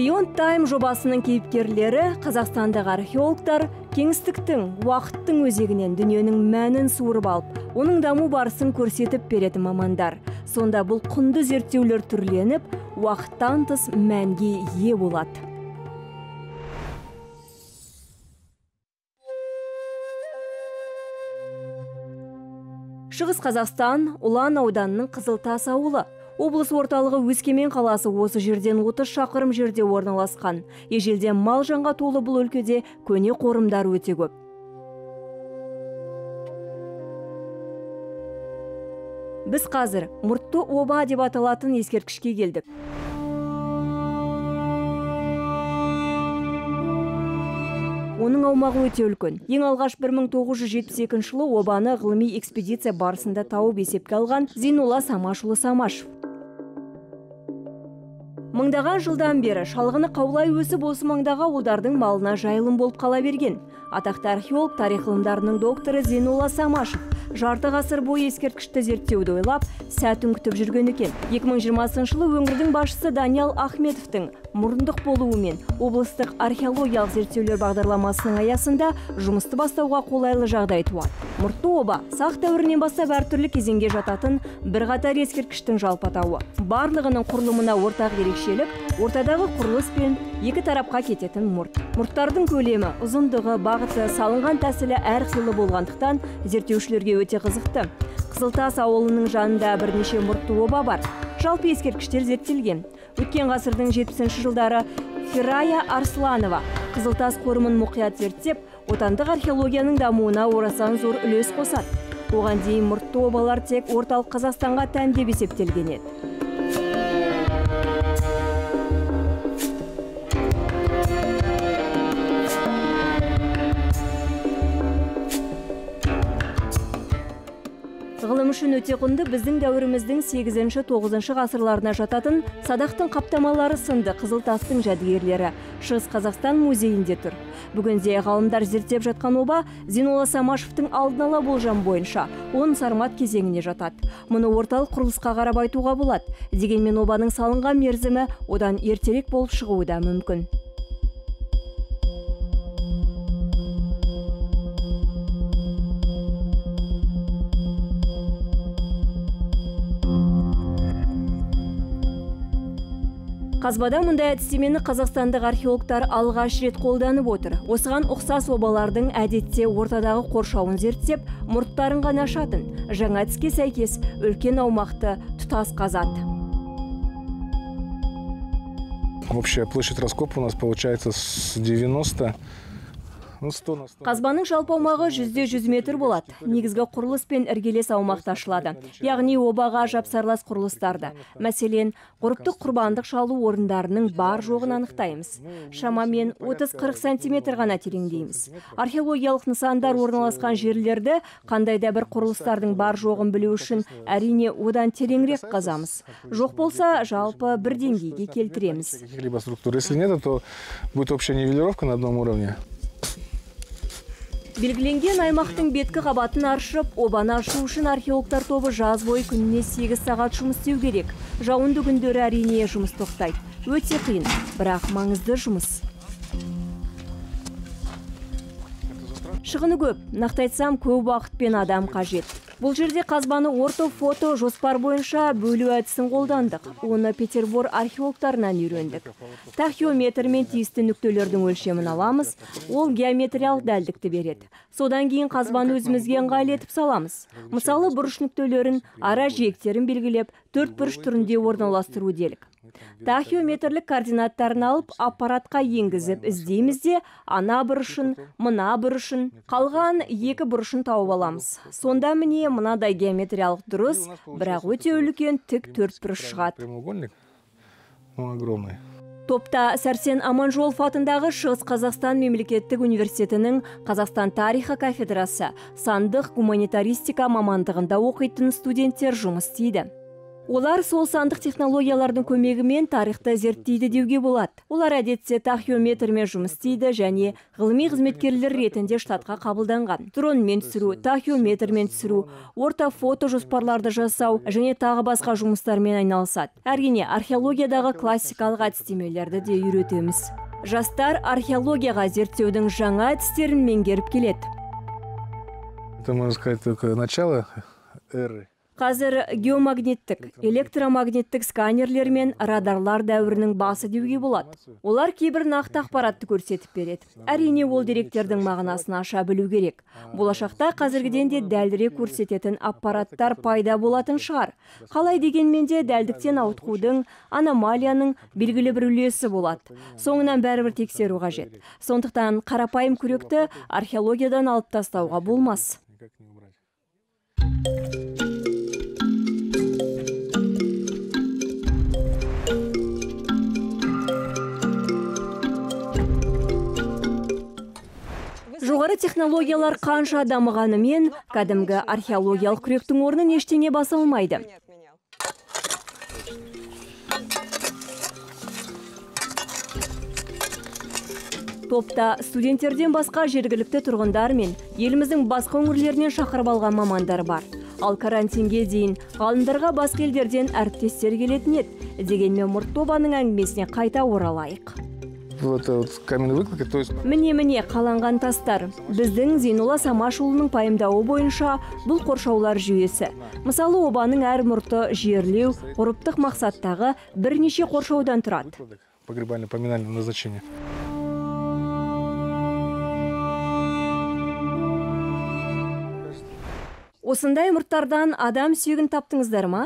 бейонд тайм жобасының кейіпкерлері қазақстандық археологтар кеңістіктің уақыттың өзегінен дүниенің мәнін суырып алып оның даму барысын көрсетіп беретін мамандар. Сонда бұл құнды зерттеулер түрленіп уақыттан тыс мәнге ие болады. Шығыс қазақстан ұлан ауданының қызылтас ауылы. Облыс орталығы өскемен қаласы осы жерден 30 шақырым жерде орналасқан. Ежелден мал жанға толы бұл өлкеде көне қорымдар өте көп. Біз қазір мұртты оба деп аталатын ескерткішке келдік. Оның аумағы өте үлкен. Ең алғаш 1972 жылы обаны ғылыми экспедиция барысында тауып есепке алған зейнолла самашұлы самашев. Мыңдаған жылдан бері шалғыны қаулай өсіп осы маңдағы ауылдардың малына жайылым болып қала берген. Атақты археолог тарих ғылымдарының докторы зейнолла самашев жарты ғасыр бойы ескерткішті зерттеуді ойлап сәтін күтіп жүрген екен. 2020 жылы өңірдің басшысы даниял ахметовтің мұрындық болуымен облыстық археологиялық зерттеулер бағдарламасының аясында жұмысты бастауға қолайлы жағдай туады. Мұртты оба сақ дәуірінен бастап әртүрлі кезеңге жататын бірқатар ескерткіштің жалпы атауы. Барлығының құрылымына ортақ ерекшелік ортадағы құрылыс пен екі тарапқа кететін мұрт. Мұрттардың көлемі ұзындығы бағыты салынған тәсілі әрқилы болғандықтан зерттеушілерге өте қызықты. Қызылтас ауылының жанында бірнеше мұртты оба бар. Жалпы ескерткіштер зерттелген. Өткен ғасырдың жетпісінші жылдары ферая арсланова. Қызылтас қорымын мұқият зерттеп отандық археологияның дамуына орасан зор үлес қосады. Оған дейін мұртты обалар тек орталық қазақстанға тән деп есептелген еді. Үшін өте құнды біздің дәуіріміздің 8-9 ғасырларына жататын садақтың қаптамалары сынды қызылтастың жәдігерлері. Шығыс қазақстан музейінде тұр. Бүгінде ғалымдар зерттеп жатқан оба зейнолла самашевтың алдын ала болжам бойынша он сармат кезеңіне жатады. Мұны орталық құрылысқа қарап айтуға болады. Дегенмен обаның салынған мерзімі одан ертерек болып шығуы да мүмкін. Қазбада мұндай әдістемені қазақстандық археологтар алғаш рет қолданып отыр. Осыған ұқсас обалардың әдетте ортадағы қоршауын зерттеп мұрттарын ғана ашатын. Жаңа әдіске сәйкес үлкен аумақты тұтас қазады общая площадь раскопа у нас получается с 90 қазбаның жалпы аумағы жүзде жүз метр болады. Негізгі құрылыс пен іргелес аумақты ашылады яғни обаға жапсарлас құрылыстарды. Мәселен ғұрыптық құрбандық шалу орындарының бар жоғын анықтаймыз. Шамамен 30-40 сантиметр ғана тереңдейміз. Археологиялық нысандар орналасқан жерлерді қандай да бір құрылыстардың бар жоғын білу үшін әрине одан тереңірек қазамыз. Жоқ болса жалпы бір деңгейге келтіреміз. Если то будет общая на одном уровне. Белгіленген аймақтың беткі қабатын аршып обаны ашу үшін археологтар тобы жаз бойы күніне 8 сағат жұмыс істеу керек. Жауынды күндері әрине жұмыс тоқтайды. Өте қиын бірақ маңызды жұмыс. Шығыны көп нақты айтсам көп уақыт пен адам қажет. Бұл жерде қазбаны орто фото жоспар бойынша бөлу әдісін қолдандық. Оны петербор археологтарынан үйрендік. Тахиометрмен тиісті нүктелердің өлшемін аламыз. Ол геометриялық дәлдікті береді. Содан кейін қазбаны өзімізге ыңғайлы етіп саламыз. Мысалы бұрыш нүктелерін ара жиектерін белгілеп төрт бұрыш түрінде орналастыру делік. Тахиометрлік координаттарын алып аппаратқа енгізіп іздейміз де ана бұрышын мына бұрышын қалған екі бұрышын тауып аламыз. Сонда міне мынадай геометриялық дұрыс бірақ өте үлкен тік төрт бұрыш шығады. топта сәрсен аманжолов атындағы шығыс қазақстан мемлекеттік университетінің қазақстан тарихы кафедрасы сандық гуманитаристика мамандығында оқитын студенттер жұмыс істейді. Олар сол сандық технологиялардың көмегімен тарихты зерттейді деуге болады. Олар әдетте тахиометрмен жұмыс істейді және ғылыми қызметкерлер ретінде штатқа қабылданған. Дронмен түсіру тахиометрмен түсіру орта фото жоспарларды жасау және тағы басқа жұмыстармен айналысады. Әрине археологиядағы классикалық әдістемелерді де үйретеміз. Жастар археологияға зерттеудің жаңа әдістерін меңгеріп келеді. Это, можно сказать, только начало эры. Қазір геомагниттік электромагниттік сканерлер мен радарлар дәуірінің басы деуге болады. Олар кейбір нақты ақпаратты көрсетіп береді. Әрине ол деректердің мағынасын аша білу керек. Болашақта қазіргіден де дәлірек көрсететін аппараттар пайда болатын шығар. Қалай дегенмен де дәлдіктен ауытқудың аномалияның белгілі бір үлесі болады. Соңынан бәрібір тексеру қажет. Сондықтан қарапайым күректі археологиядан алып тастауға болмас. Технологиялар қанша дамығанымен кәдімгі археологиялық күректің орнын ештеңе баса алмайды. Топта студенттерден басқа жергілікті тұрғындар мен еліміздің басқа өңірлерінен шақырып алған мамандар бар. Ал карантинге дейін ғалымдарға басқа елдерден әріптестер келетін еді дегенмен мұрт тобаның әңгімесіне қайта оралайық. Вот выкладка, то есть міне міне қаланған тастар. Біздің зейнолла самашұлының пайымдауы бойынша бұл қоршаулар жүйесі. Мысалы обаның әр мұрты жерлеу ғұрыптық мақсаттағы бірнеше қоршаудан тұрады. Погребально-поминального назначения. Осындай мұрттардан адам сүйегін таптыңыздар ма?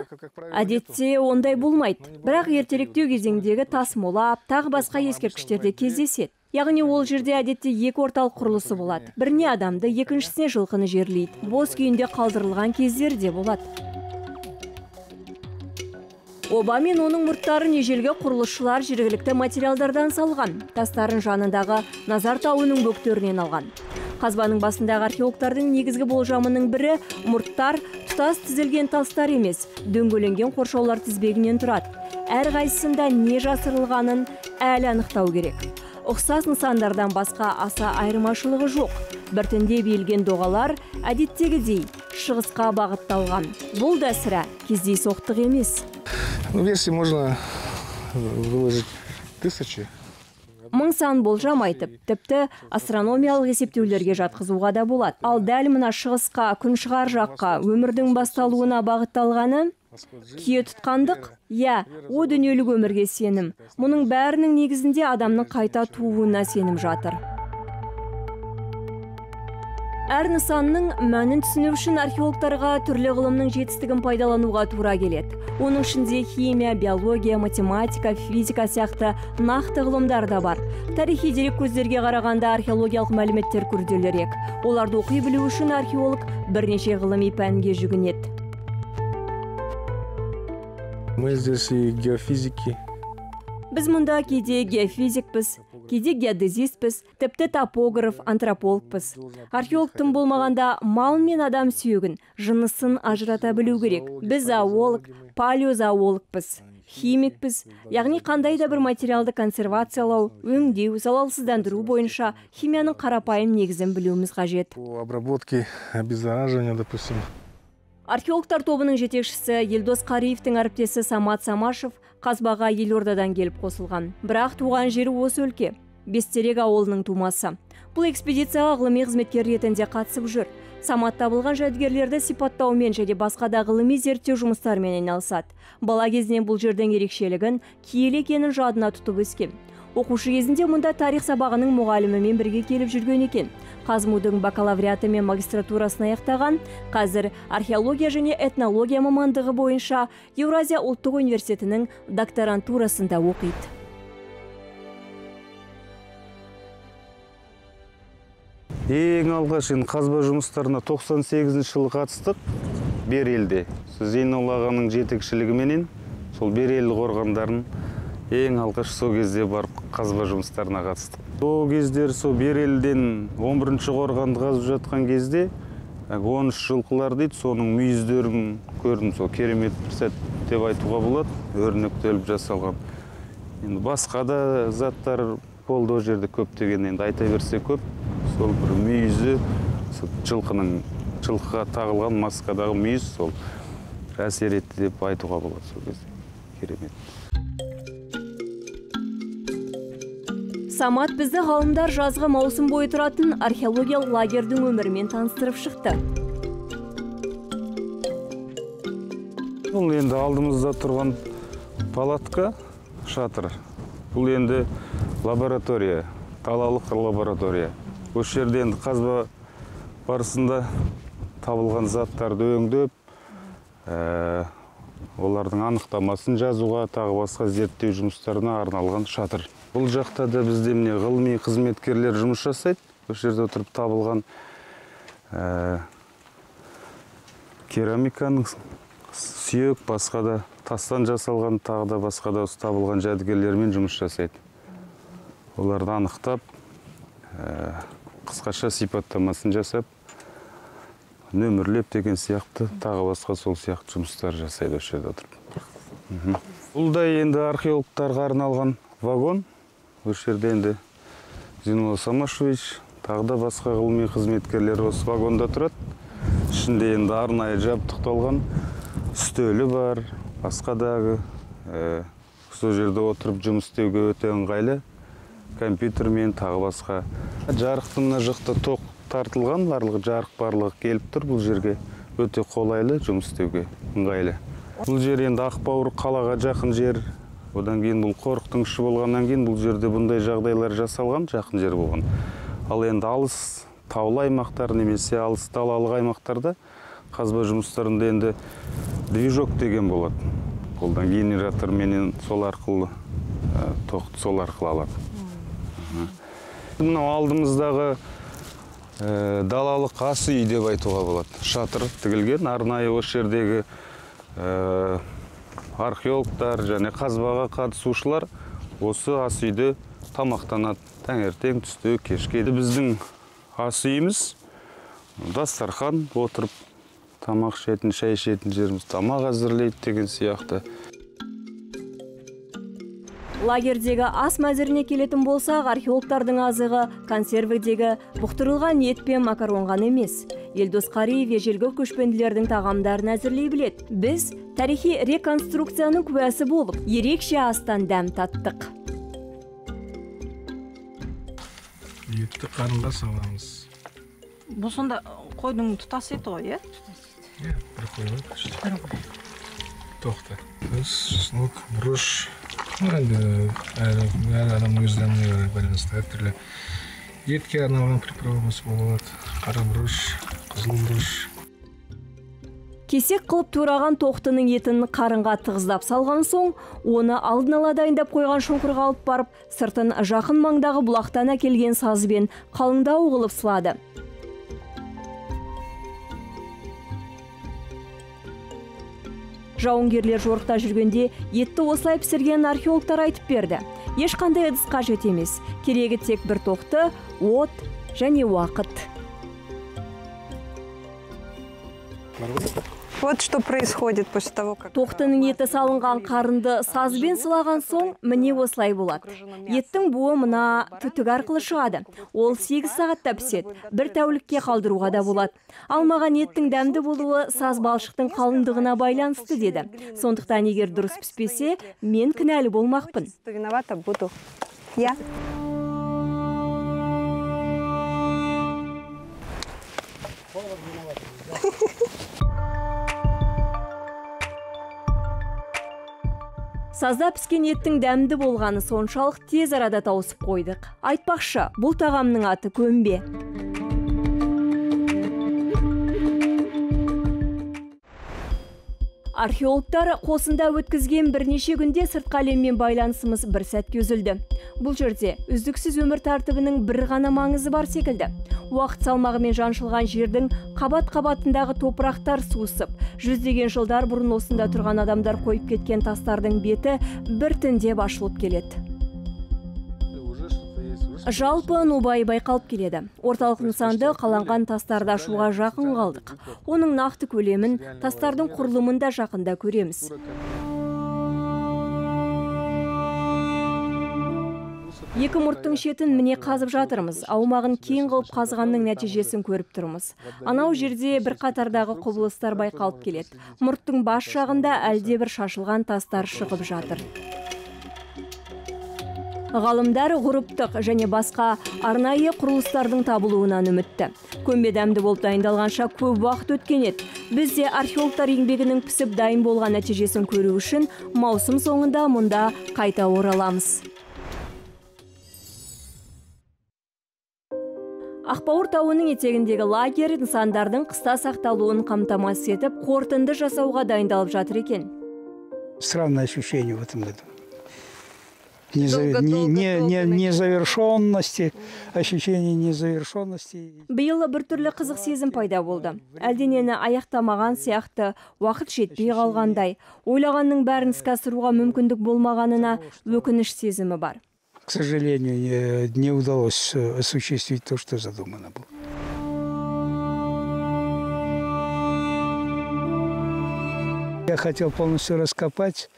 Әдетте ондай болмайды. Бірақ ертеректеу кезеңдегі тасмола тағы басқа ескерткіштерде кездеседі. Яғни ол жерде әдетте екі орталық құрылысы болады. Біріне адамды екіншісіне жылқыны жерлейді. Бос күйінде қалдырылған кездер де болады. Оба мен оның мұрттарын ежелгі құрылысшылар жергілікті материалдардан салған тастарын жанындағы назар тауының бөктерінен алған. Қазбаның басындағы археологтардың негізгі болжамының бірі мұрттар тұтас тізілген тастар емес дөңгеленген қоршаулар тізбегінен тұрады. Әрқайсысында не жасырылғанын әлі анықтау керек. Ұқсас нысандардан басқа аса айырмашылығы жоқ біртіндеп иілген доғалар әдеттегідей шығысқа бағытталған бұл да сірә кездейсоқтық емес версий можно выложить тысячи. мың сан болжам айтып тіпті астрономиялық есептеулерге жатқызуға да болады ал дәл мына шығысқа күншығар жаққа өмірдің басталуына бағытталғаны. Кие тұтқандық? Иә о дүниелік өмірге сенім. Мұның бәрінің негізінде адамның қайта тууына сенім жатыр. Әр нысанның мәнін түсіну үшін археологтарға түрлі ғылымның жетістігін пайдалануға тура келеді. Оның ішінде химия биология математика физика сияқты нақты ғылымдар да бар. Тарихи дереккөздерге қарағанда археологиялық мәліметтер күрделірек. Оларды оқи білу үшін археолог бірнеше ғылыми пәнге жүгінеді. Мы здесь и геофизики, біз мұнда кейде геофизикпіз кейде геодезистпіз тіпті топограф антропологпыз археолог тым болмағанда мал мен адам сүйегін жынысын ажырата білу керек. Біз зоолог палеозоологпыз химикпіз. Яғни қандай да бір материалды консервациялау өңдеу залалсыздандыру бойынша химияның қарапайым негізін білуіміз қажет. По обработке, обеззараживанию, допустим. Археологтар тобының жетекшісі елдос қариевтің әріптесі самат самашев қазбаға елордадан келіп қосылған. Бірақ туған жері осы өлке бестерек ауылының тумасы. Бұл экспедицияға ғылыми қызметкер ретінде қатысып жүр. Самат табылған жәдігерлерді сипаттаумен және басқа да ғылыми зерттеу жұмыстарымен айналысады. Бала кезінен бұл жердің ерекшелігін киелі екенін жадына тұтып өскен. Оқушы кезінде мұнда тарих сабағының мұғалімімен бірге келіп жүрген екен. Қазмудың бакалавриаты мен магистратурасын аяқтаған қазір археология және этнология мамандығы бойынша еуразия ұлттық университетінің докторантурасында оқиды. Ең алғаш енді қазба жұмыстарына 98 жылы қатыстық. Берелде. Сол зейнолла ағаның жетекшілігіменен сол берел қорғандарын ең алғаш сол кезде барып қазба жұмыстарына қатыстық сол кездер сол берелден 11 қорғанды қазып жатқан кезде әлгі 13 жылқылар дейді соның мүйіздерін көрдім сол керемет бір сәтте деп айтуға болады өрнектеліп жасалған. Енді басқа да заттар болды ол жерде көптеген енді айта берсе көп. Сол бір мүйізі сол жылқының жылқыға тағылған маскадағы мүйіз сол әсер етті деп айтуға болады сол кезде. Керемет. Самат бізді ғалымдар жазғы маусым бойы тұратын археологиялық лагерьдің өмірімен таныстырып шықты. Бұл енді алдымызда тұрған палатка шатыр. Бұл енді лаборатория далалық лаборатория. Осы жерде енді қазба барысында табылған заттарды өңдеп ә, олардың анықтамасын жазуға тағы басқа зерттеу жұмыстарына арналған шатыр. Бұл жақта да бізде міне ғылыми қызметкерлер жұмыс жасайды. Осы жерде отырып табылған ә, керамиканың сүйек басқа да тастан жасалған тағы да басқа да табылған жәдігерлермен жұмыс жасайды. Оларды анықтап ә, қысқаша сипаттамасын жасап нөмірлеп деген сияқты тағы басқа сол сияқты жұмыстар жасайды осы жерде отырып бұл да енді археологтарға арналған вагон. Осы жерде енді зинула самашевич тағы да басқа ғылыми қызметкерлер осы вагонда тұрады. Ішінде енді арнайы жабдықталған үстелі бар басқа дағы ә, сол жерде отырып жұмыс істеуге өте ыңғайлы компьютермен тағы басқа жарықты мына жақта тоқ тартылған барлығы жарық барлығы келіп тұр бұл жерге. Өте қолайлы жұмыс істеуге ыңғайлы. Бұл жер енді ақбауыр қалаға жақын жер. Одан кейін бұл қорықтың іші болғаннан кейін бұл жерде бұндай жағдайлар жасалған жақын жер болған. Ал енді алыс таулы аймақтар немесе алыс далалық аймақтарда қазба жұмыстарында енді движок деген болады қолдан генераторменен сол арқылы ә, тоқты сол арқылы алады. Мынау алдымыздағы ә, далалық ас үй деп айтуға болады. Шатыр тігілген арнайы осы жердегі ә, археологтар және қазбаға қатысушылар осы ас үйде тамақтанады. Таңертең түсте кешке. Біздің ас үйіміз дастархан отырып тамақ ішетін шай ішетін жеріміз тамақ әзірлейді деген сияқты. Лагерьдегі ас мәзіріне келетін болсақ археологтардың азығы консервідегі бұқтырылған ет пен макарон ғана емес. Елдос қариев ежелгі көшпенділердің тағамдарын әзірлей біледі. Біз тарихи реконструкцияның куәсі болып ерекше астан дәм таттық. Етті қарынға саламыз. Бұл сонда қойдың тұтас еті ғой иә? Иә бір қой ғой почти тоқты. Тұз бұрыш енді әр адамның өз дәміне байланысты әртүрлі етке арналған приправамыз болады қара бұрыш қызыл бұрыш кесек қылып тураған тоқтының етін қарынға тығыздап салған соң оны алдын ала дайындап қойған шұңқырға алып барып сыртын жақын маңдағы бұлақтан әкелген сазбен қалыңдау қылып сылады. Жауынгерлер жорықта жүргенде етті осылай пісірген археологтар айтып берді. Ешқандай ыдыс қажет емес. Керегі тек бір тоқты от және уақыт. Вот что происходит после того, как... тоқтының еті салынған қарынды сазбен сылаған соң міне осылай болады. еттің буы мына түтік арқылы шығады. ол 8 сағатта піседі. бір тәулікке қалдыруға да болады. ал маған еттің дәмді болуы саз балшықтың қалыңдығына байланысты деді. сондықтан егер дұрыс піспесе мен кінәлі болмақпын. Виновата буду. Я. сазда піскен еттің дәмді болғаны соншалық тез арада тауысып қойдық. Айтпақшы бұл тағамның аты көмбе археологтар қосында өткізген бірнеше күнде сыртқы әлеммен байланысымыз бір сәтке үзілді бұл жерде үздіксіз өмір тәртібінің бір ғана маңызы бар секілді. Уақыт салмағымен жаншылған жердің қабат қабатындағы топырақтар суысып жүздеген жылдар бұрын осында тұрған адамдар қойып кеткен тастардың беті біртіндеп ашылып келеді. Жалпы нобайы байқалып келеді. Орталық нысанды қаланған тастарды ашуға жақын қалдық. Оның нақты көлемін тастардың құрылымын да жақында көреміз. Екі мұрттың шетін міне қазып жатырмыз. Аумағын кең қылып қазғанның нәтижесін көріп тұрмыз. Анау жерде бір қатардағы құбылыстар байқалып келеді. Мұрттың бас жағында әлдебір шашылған тастар шығып жатыр. Ғалымдар ғұрыптық және басқа арнайы құрылыстардың табылуынан үмітті. Көмбе дәмді болып дайындалғанша көп уақыт өткен еді. Біз де археологтар еңбегінің пісіп дайын болған нәтижесін көру үшін маусым соңында мұнда қайта ораламыз. Ақбауыр тауының етегіндегі лагерь нысандардың қыста сақталуын қамтамасыз етіп қорытынды жасауға дайындалып жатыр екен. Странное ощущение в этом году. Неза- Долго, не- долго, не- долго не- начинать. Незавершенности, ощущение незавершенности. биыл біртүрлі қызық сезім пайда болды әлденені аяқтамаған сияқты уақыт жетпей қалғандай ойлағанның бәрін іске асыруға мүмкіндік болмағанына өкініш сезімі бар К сожалению, не, удалось э, осуществить то, что задумано было. Я хотел полностью раскопать,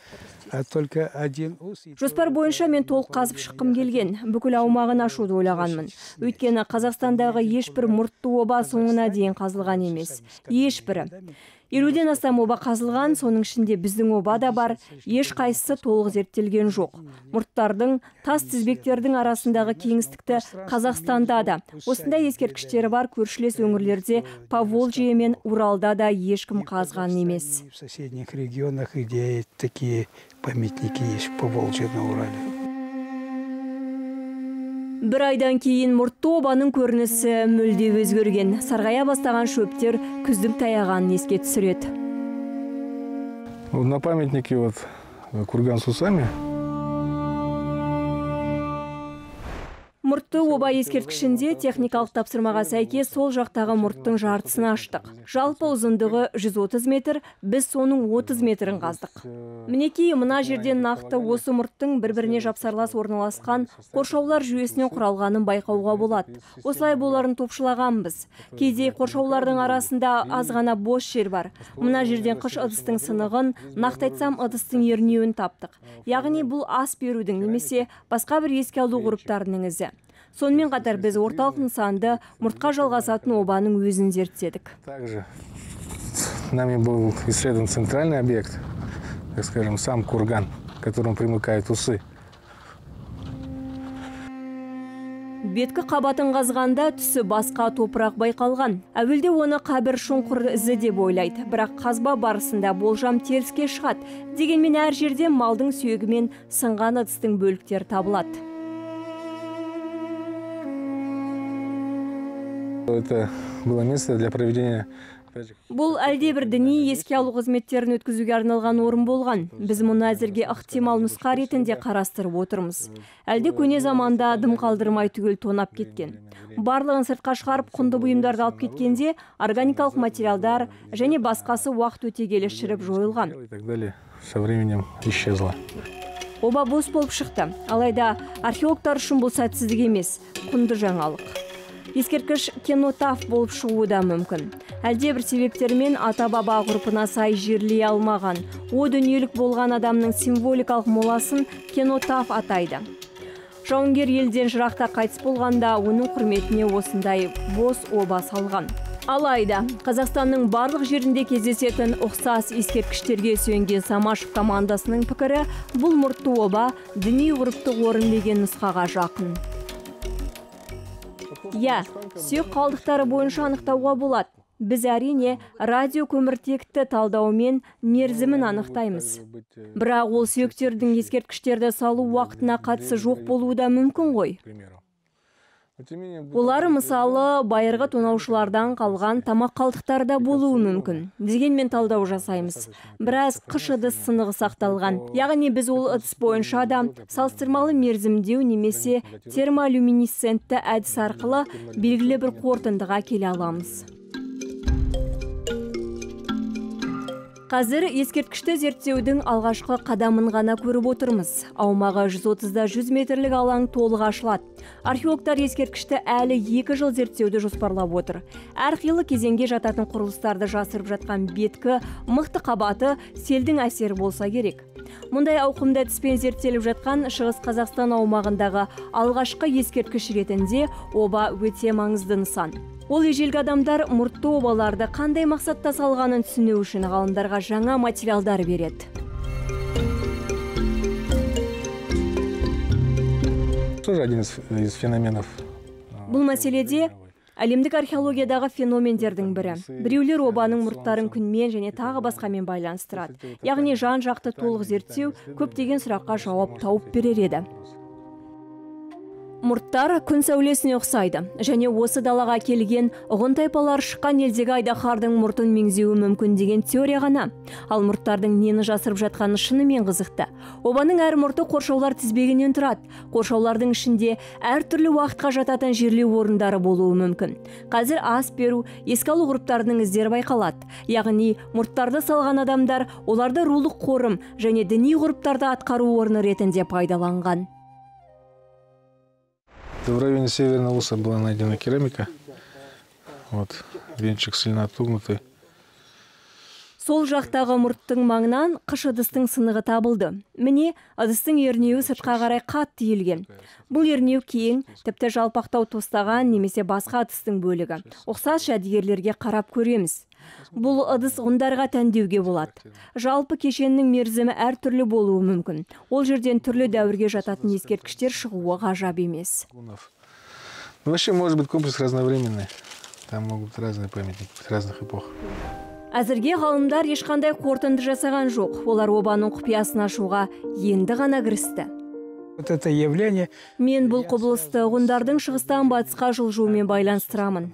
только один жоспар бойынша мен толық қазып шыққым келген. бүкіл аумағын ашуды ойлағанмын. өйткені қазақстандағы ешбір мұртты оба соңына дейін қазылған емес. ешбірі. Елуден астам оба қазылған соның ішінде біздің оба да бар ешқайсысы толық зерттелген жоқ мұрттардың тас тізбектердің арасындағы кеңістікті қазақстанда да осындай ескерткіштері бар көршілес өңірлерде поволжье мен уралда да ешкім қазған емес В соседних регионах, где такие памятники есть по Волжье на Урале. Бір айдан кейін мұртты обаның көрінісі мүлде өзгерген. Сарғая бастаған шөптер күздің таяғанын еске түсіреді. На памятнике вот э, курган с усами мұртты оба ескерткішінде техникалық тапсырмаға сәйкес сол жақтағы мұрттың жартысын аштық. Жалпы ұзындығы 130 метр біз соның 30 метрін қаздық. Мінекей мына жерден нақты осы мұрттың бір біріне жапсарлас орналасқан қоршаулар жүйесінен құралғанын байқауға болады. Осылай боларын топшылағанбыз. Кейде қоршаулардың арасында аз ғана бос жер бар. Мына жерден қыш ыдыстың сынығын нақты айтсам ыдыстың ернеуін таптық. Яғни бұл ас берудің немесе басқа бір еске алу ғұрыптарының ізі. Сонымен қатар біз орталық нысанды мұртқа жалғасатын обаның өзін зерттедік. Также нами был исследован центральный объект, так скажем, сам курган, к которому примыкают усы. беткі қабатын қазғанда түсі басқа топырақ байқалған. Әуелде оны қабір шұңқыр ізі деп ойлайды. Бірақ қазба барысында болжам теріске шығады. Дегенмен әр жерде малдың сүйегі мен сынған ыдыстың бөліктері табылады. Это было место для проведения бұл әлдебір діни еске алу қызметтерін өткізуге арналған орын болған. Біз мұны әзірге ықтимал нұсқа ретінде қарастырып отырмыз. Әлде көне заманда дым қалдырмай түгел тонап кеткен. барлығын сыртқа шығарып құнды бұйымдарды алып кеткенде органикалық материалдар және басқасы уақыт өте келе шіріп жойылған. и так далее. Со временем исчезло. оба бос болып шықты. Алайда археологтар үшін бұл сәтсіздік емес. Құнды жаңалық. Ескерткіш кенотаф болып шығуы да мүмкін. Әлдебір себептермен ата баба ғұрпына сай жерлей алмаған о дүниелік болған адамның символикалық моласын кенотаф атайды. Жауынгер елден жырақта қайтыс болғанда оның құрметіне осындай бос оба салған. Алайда қазақстанның барлық жерінде кездесетін ұқсас ескерткіштерге сүйенген самашев командасының пікірі бұл мұртты оба діни ғұрыптық орын деген нұсқаға жақын. Иә сүйек қалдықтары бойынша анықтауға болады. Біз әрине радио көміртекті талдаумен мерзімін анықтаймыз. бірақ ол сүйектердің ескерткіштерді салу уақытына қатысы жоқ болуы да мүмкін ғой. Олар мысалы байырғы тонаушылардан қалған тамақ қалдықтары да болуы мүмкін дегенмен талдау жасаймыз. Біраз қыш ыдыс сынығы сақталған. Яғни біз ол ыдыс бойынша да салыстырмалы мерзімдеу немесе термолюминесцентті әдіс арқылы белгілі бір қорытындыға келе аламыз. Қазір ескерткішті зерттеудің алғашқы қадамын ғана көріп отырмыз. Аумағы 130-да 100 метрлік алаң толық ашылады. Археологтар ескерткішті әлі екі жыл зерттеуді жоспарлап отыр. Әрқилы кезеңге жататын құрылыстарды жасырып жатқан беткі мықты қабаты селдің әсері болса керек. Мұндай ауқымды әдіспен зерттеліп жатқан шығыс қазақстан аумағындағы алғашқы ескерткіш ретінде оба өте маңызды нысан. Ол ежелгі адамдар мұртты обаларды қандай мақсатта салғанын түсіну үшін ғалымдарға жаңа материалдар береді. Тоже один из, феноменов. бұл мәселеде әлемдік археологиядағы феномендердің бірі. Біреулер обаның мұрттарын күнмен және тағы басқамен байланыстырады. Яғни жан жақты толық зерттеу көптеген сұраққа жауап тауып берер еді. Мұрттар күн сәулесіне ұқсайды. Және осы далаға келген ұғын тайпалар шыққан елдегі айдаһардың мұртын меңзеуі мүмкін деген теория ғана. Ал мұрттардың нені жасырып жатқаны шынымен қызықты. Обаның әр мұрты қоршаулар тізбегінен тұрады. Қоршаулардың ішінде әртүрлі уақытқа жататын жерлеу орындары болуы мүмкін. Қазір ас беру еске алу ғұрыптарының іздері байқалады. Яғни мұрттарды салған адамдар оларды рулық қорым және діни ғұрыптарды атқару орны ретінде пайдаланған. В районе Северного Уса была найдена керамика. Вот, венчик сильно отогнутый. Сол жақтағы мұрттың маңынан қыш ыдыстың сынығы табылды. Міне ыдыстың ернеуі сыртқа қарай қатты иілген. Бұл ернеу кең тіпті жалпақтау тостаған немесе басқа ыдыстың бөлігі. Ұқсас жәдігерлерге қарап көреміз. Бұл ыдыс ғұндарға тән деуге болады. Жалпы кешеннің мерзімі әртүрлі болуы мүмкін. Ол жерден түрлі дәуірге жататын ескерткіштер шығуы ғажап емес. Вообще может быть комплекс разновременный. Там могут разные памятники разных эпох. Әзірге ғалымдар ешқандай қорытынды жасаған жоқ. Олар обаның құпиясын ашуға енді ғана кірісті. Вот это явление мен бұл құбылысты ғұндардың шығыстан батысқа жылжуымен байланыстырамын.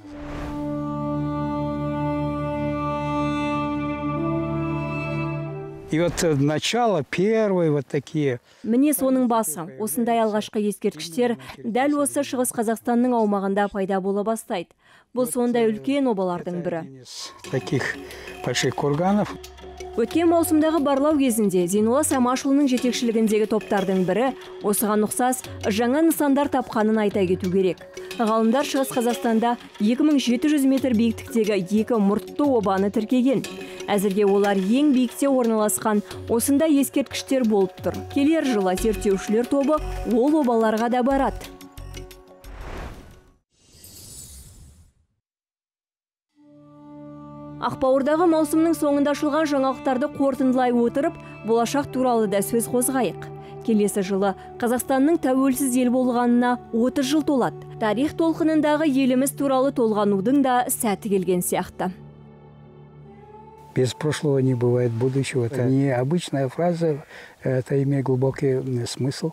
И вот э, начало, первые вот такие. Міне соның басы. Осындай алғашқы ескерткіштер дәл осы шығыс қазақстанның аумағында пайда бола бастайды. Бұл сондай үлкен обалардың бірі. таких больших курганов. Өткен маусымдағы барлау кезінде зейнолла самашұлының жетекшілігіндегі топтардың бірі осыған ұқсас жаңа нысандар тапқанын айта кету керек. Ғалымдар шығыс қазақстанда 2700 метр биіктіктегі екі мұртты обаны тіркеген. Әзірге олар ең биікте орналасқан осындай ескерткіштер болып тұр. Келер жылы зерттеушілер тобы ол обаларға да барады. Ақбауырдағы маусымның соңында ашылған жаңалықтарды қорытындылай отырып болашақ туралы да сөз қозғайық келесі жылы қазақстанның тәуелсіз ел болғанына 30 жыл толады тарих толқынындағы еліміз туралы толғанудың да сәті келген сияқты Без прошлого не бывает будущего. Это не обычная фраза, это имеет глубокий смысл.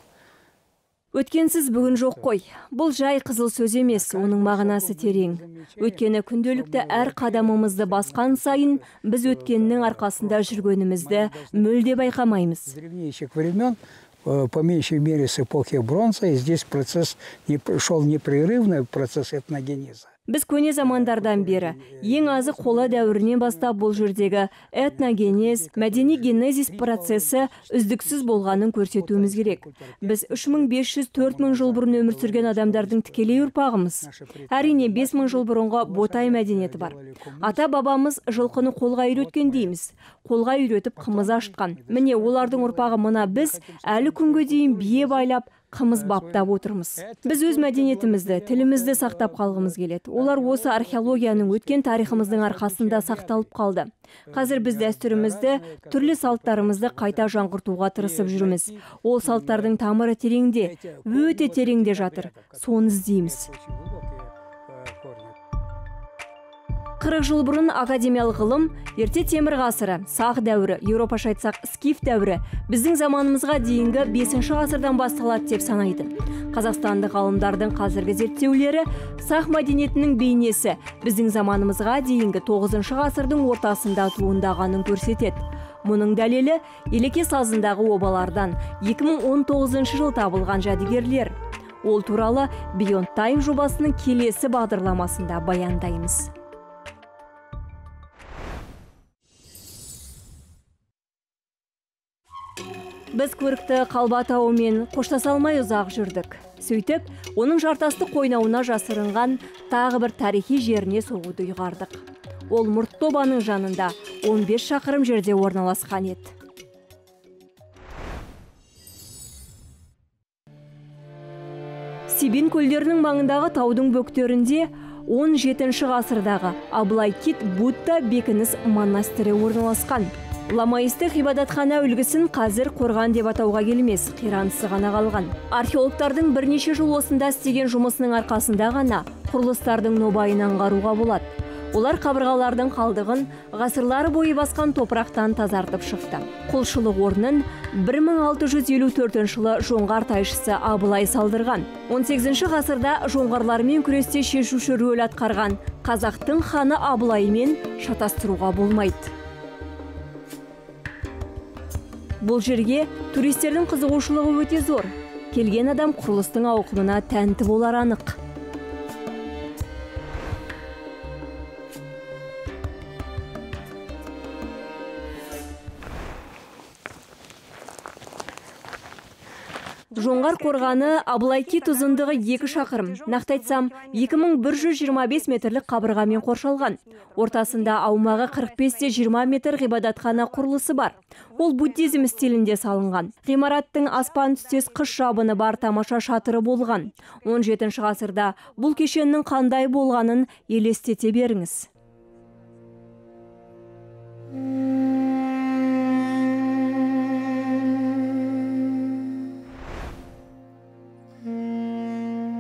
Өткенсіз бүгін жоқ қой. Бұл жай қызыл сөз емес оның мағынасы терең. Өйткені күнделікті әр қадамымызды басқан сайын біз өткеннің арқасында жүргенімізді мүлде байқамаймыз времен, э, по меньшей мере с эпохи бронза, и здесь процесс не, шел непрерывный процесс этногенеза. Біз көне замандардан бері ең азы қола дәуірінен бастап бұл жердегі этногенез мәдени генезис процесі үздіксіз болғанын көрсетуіміз керек. Біз 3500-4000 жыл бұрын өмір сүрген адамдардың тікелей ұрпағымыз. Әрине 5000 жыл бұрынғы ботай мәдениеті бар. Ата бабамыз жылқыны қолға үйреткен дейміз. Қолға үйретіп қымыз ашытқан. Міне олардың ұрпағы мына біз әлі күнге дейін бие байлап қымыз баптап отырмыз. біз өз мәдениетімізді тілімізді сақтап қалғымыз келеді. олар осы археологияның өткен тарихымыздың арқасында сақталып қалды. Қазір біз дәстүрімізді түрлі салттарымызды қайта жаңғыртуға тырысып жүрміз. ол салттардың тамыры тереңде өте тереңде жатыр. Соны іздейміз. Қырық жыл бұрын академиялық ғылым ерте темір ғасыры сақ дәуірі еуропаша айтсақ скиф дәуірі біздің заманымызға дейінгі бесінші ғасырдан басталады деп санайтын қазақстандық ғалымдардың қазіргі зерттеулері сақ мәдениетінің бейнесі біздің заманымызға дейінгі тоғызыншы ғасырдың ортасында туындағанын көрсетеді. Мұның дәлелі елеке сазындағы обалардан 2019 жыл табылған жәдігерлер. Ол туралы Beyond Time жобасының келесі бағдарламасында баяндаймыз. Біз көрікті қалба тауымен қоштаса алмай ұзақ жүрдік. Сөйтіп оның жартасты қойнауына жасырынған тағы бір тарихи жеріне соғуды ұйғардық. Ол мұрттобаның жанында 15 шақырым жерде орналасқан еді. Сибин көлдерінің маңындағы таудың бөктерінде 17 ғасырдағы абылай кит будда бекініс монастыры орналасқан. Ламаистік ғибадатхана үлгісін қазір қорған деп атауға келмес қиранысы ғана қалған. Археологтардың бірнеше жыл осында істеген жұмысының арқасында ғана құрылыстардың нобайын аңғаруға болады. Олар қабырғалардың қалдығын ғасырлар бойы басқан топырақтан тазартып шықты. Құлшылық орнын 1654 жылы жоңғар тайшысы абылай салдырған. 18 ғасырда жоңғарлармен күресте шешуші рөл атқарған қазақтың ханы абылаймен шатастыруға болмайды. Бұл жерге туристердің қызығушылығы өте зор. Келген адам құрылыстың ауқымына тәнті болар анық. Жоңғар қорғаны абылайкит ұзындығы екі шақырым. Нақты айтсам 2125 метрлік қабырғамен қоршалған. Ортасында аумағы 45-те 20 метр ғибадатхана құрылысы бар. Ол буддизм стилінде салынған. Ғимараттың аспан түстес қыш жабыны бар тамаша шатыры болған. 17 ғасырда бұл кешеннің қандай болғанын елестете беріңіз.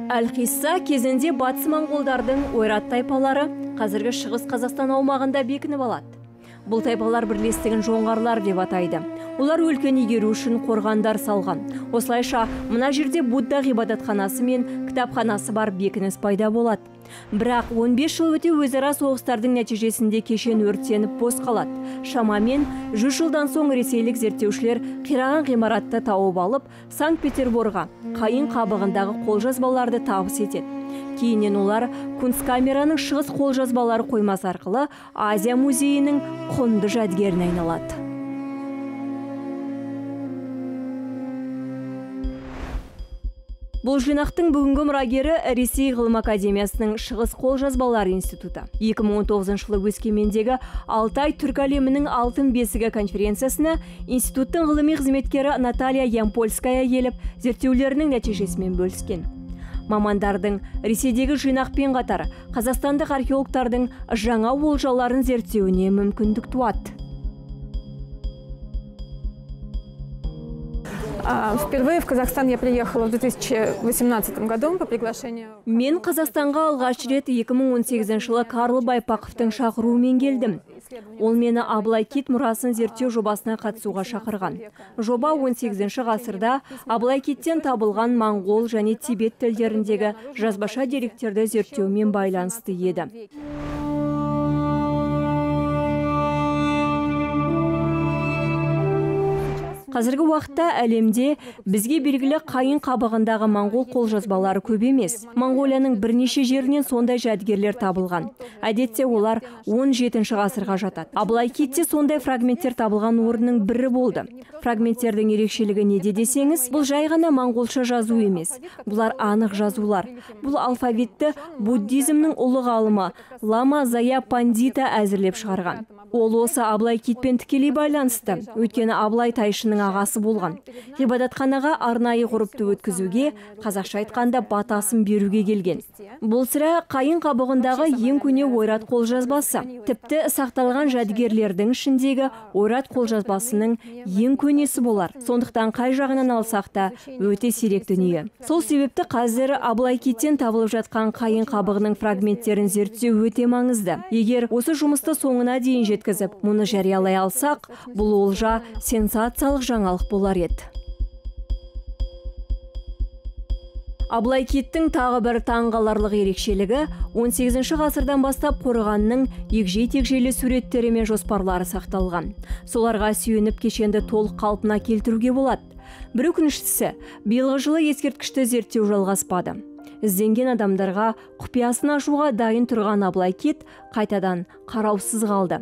Әлқисса кезінде батыс моңғолдардың ойрат тайпалары қазіргі шығыс қазақстан аумағында бекініп алады. Бұл тайпалар бірлестігін жоңғарлар деп атайды. Олар өлкені игеру үшін қорғандар салған. Осылайша мына жерде будда ғибадатханасы мен кітапханасы бар бекініс пайда болады. Бірақ 15 жыл өте өзара соғыстардың нәтижесінде кешен өртеніп бос қалады шамамен 100 жылдан соң ресейлік зерттеушілер қираған ғимаратты тауып алып санкт петерборға қайын қабығындағы қолжазбаларды табыс етеді. Кейіннен олар кунсткамераның шығыс қолжазбалары қоймасы арқылы азия музейінің құнды жәдігеріне айналады. Бұл жинақтың бүгінгі мұрагері ресей ғылым академиясының шығыс қолжазбалары институты. 2019 жылы өскемендегі алтай түркі әлемінің алтын бесігі конференциясына институттың ғылыми қызметкері наталья ямпольская келіп зерттеулерінің нәтижесімен бөліскен. Мамандардың ресейдегі жинақпен қатар қазақстандық археологтардың жаңа олжаларын зерттеуіне мүмкіндік туады. Впервые в Казахстан я приехала в 2018 году по приглашению. Мен Қазақстанға алғаш рет 2018 жылы Карл Байпақовтың шақыруымен келдім. Ол мені Абылай Кит мұрасын зерттеу жобасына қатысуға шақырған. Жоба 18 ғасырда Абылай Киттен табылған моңғол және тибет тілдеріндегі жазбаша деректерді зерттеумен байланысты еді. Қазіргі уақытта әлемде бізге белгілі қайын қабығындағы моңғол қолжазбалары көп емес. Моңғолияның бірнеше жерінен сондай жәдігерлер табылған. Әдетте олар 17 ғасырға жатады. Абылай кетте сондай фрагменттер табылған орынның бірі болды. Фрагменттердің ерекшелігі неде десеңіз бұл жай ғана моңғолша жазу емес. Бұлар анық жазулар. Бұл алфавитті буддизмнің ұлы ғалымы лама зая пандита әзірлеп шығарған. Ол осы абылай китпен тікелей байланысты. Өйткені абылай тайшының ағасы болған. Ғибадатханаға арнайы ғұрыпты өткізуге қазақша айтқанда батасын беруге келген. Бұл сірә қайын қабығындағы ең көне ойрат қолжазбасы. Тіпті сақталған жәдігерлердің ішіндегі ойрат қолжазбасының ең көнесі болар. Сондықтан қай жағынан алсақ та өте сирек дүние. Сол себепті қазір абылай киттен табылып жатқан қайын қабығының фрагменттерін зерттеу өте маңызды. Егер осы жұмысты соңына дейін жеткізіп мұны жариялай алсақ бұл олжа сенсациялық жаңалық болар еді. Абылай киттің тағы бір таңғаларлық ерекшелігі 18 ғасырдан бастап қорғанның егжей тегжейлі суреттері мен жоспарлары сақталған. Соларға сүйеніп кешенді толық қалпына келтіруге болады. Бір өкініштісі биылғы жылы ескерткішті зерттеу жалғаспады. Ізденген адамдарға құпиясын ашуға дайын тұрған абылай кит қайтадан қараусыз қалды.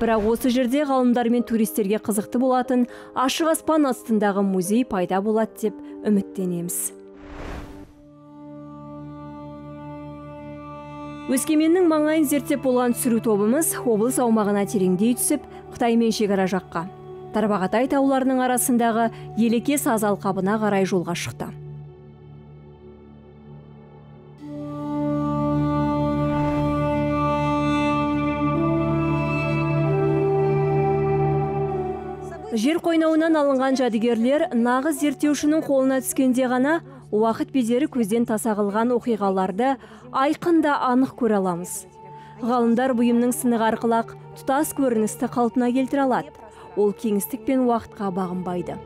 Бірақ осы жерде ғалымдар мен туристерге қызықты болатын ашық аспан астындағы музей пайда болады деп үміттенеміз. Өскеменнің маңайын зерттеп болған түсіру тобымыз облыс аумағына тереңдей түсіп қытай мен шекара жаққа. Тарбағатай тауларының арасындағы елеке саз алқабына қарай жолға шықты. Жер қойнауынан алынған жәдігерлер нағыз зерттеушінің қолына түскенде ғана уақыт безері көзден таса қылған оқиғаларды айқын да анық көре аламыз. Ғалымдар бұйымның сынығы арқылы тұтас көріністі қалпына келтіре алады. Ол кеңістік пен уақытқа бағынбайды.